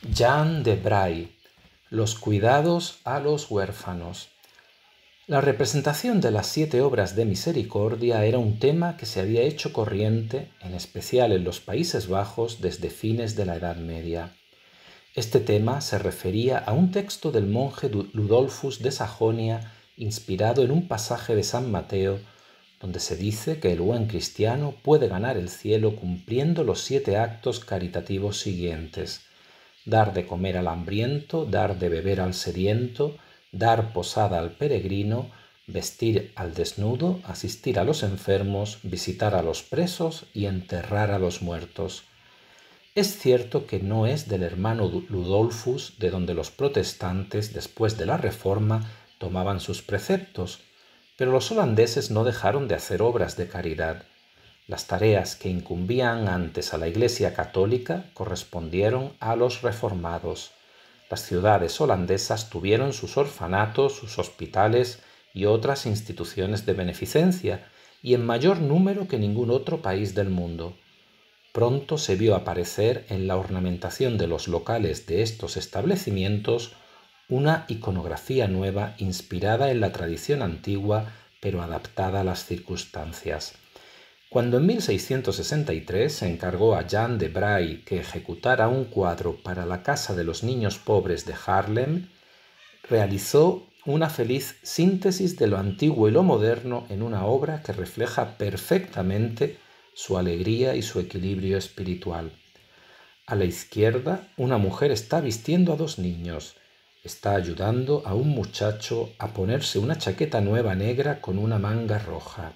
Jean de Bray, Los cuidados a los huérfanos. La representación de las siete obras de misericordia era un tema que se había hecho corriente, en especial en los Países Bajos, desde fines de la Edad Media. Este tema se refería a un texto del monje Ludolfus de Sajonia, inspirado en un pasaje de San Mateo, donde se dice que el buen cristiano puede ganar el cielo cumpliendo los siete actos caritativos siguientes dar de comer al hambriento, dar de beber al sediento, dar posada al peregrino, vestir al desnudo, asistir a los enfermos, visitar a los presos y enterrar a los muertos. Es cierto que no es del hermano Ludolfus de donde los protestantes, después de la Reforma, tomaban sus preceptos, pero los holandeses no dejaron de hacer obras de caridad las tareas que incumbían antes a la Iglesia católica correspondieron a los reformados. Las ciudades holandesas tuvieron sus orfanatos, sus hospitales y otras instituciones de beneficencia, y en mayor número que ningún otro país del mundo. Pronto se vio aparecer en la ornamentación de los locales de estos establecimientos una iconografía nueva inspirada en la tradición antigua pero adaptada a las circunstancias. Cuando en 1663 se encargó a Jan de Bray que ejecutara un cuadro para la Casa de los Niños Pobres de Haarlem, realizó una feliz síntesis de lo antiguo y lo moderno en una obra que refleja perfectamente su alegría y su equilibrio espiritual. A la izquierda, una mujer está vistiendo a dos niños. Está ayudando a un muchacho a ponerse una chaqueta nueva negra con una manga roja.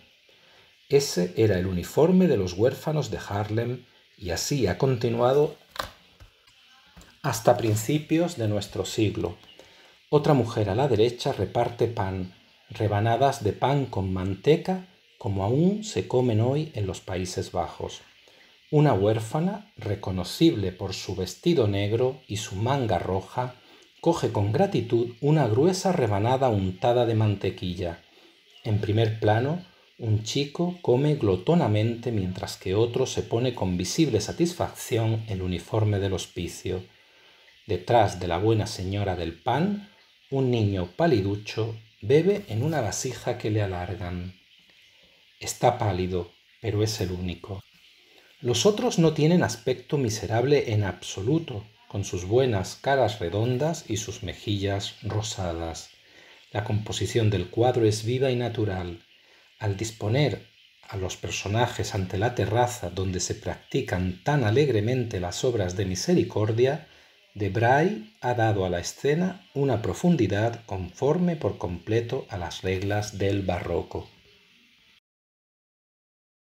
Ese era el uniforme de los huérfanos de Harlem y así ha continuado hasta principios de nuestro siglo. Otra mujer a la derecha reparte pan, rebanadas de pan con manteca como aún se comen hoy en los Países Bajos. Una huérfana, reconocible por su vestido negro y su manga roja, coge con gratitud una gruesa rebanada untada de mantequilla. En primer plano, un chico come glotonamente mientras que otro se pone con visible satisfacción el uniforme del hospicio. Detrás de la buena señora del pan, un niño paliducho bebe en una vasija que le alargan. Está pálido, pero es el único. Los otros no tienen aspecto miserable en absoluto, con sus buenas caras redondas y sus mejillas rosadas. La composición del cuadro es viva y natural al disponer a los personajes ante la terraza donde se practican tan alegremente las obras de misericordia, de Bray ha dado a la escena una profundidad conforme por completo a las reglas del barroco.